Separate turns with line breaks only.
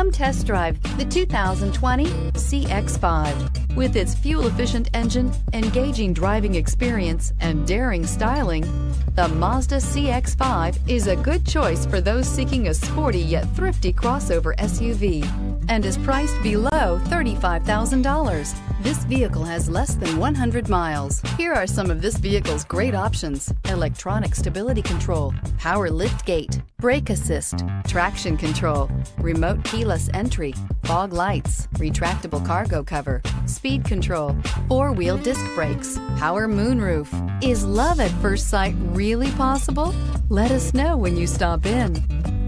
Come test drive the 2020 CX-5. With its fuel-efficient engine, engaging driving experience, and daring styling, the Mazda CX-5 is a good choice for those seeking a sporty yet thrifty crossover SUV and is priced below $35,000. This vehicle has less than 100 miles. Here are some of this vehicle's great options. Electronic stability control, power lift gate, brake assist, traction control, remote keyless entry, fog lights, retractable cargo cover, speed control, four-wheel disc brakes, power moonroof. Is love at first sight really possible? Let us know when you stop in.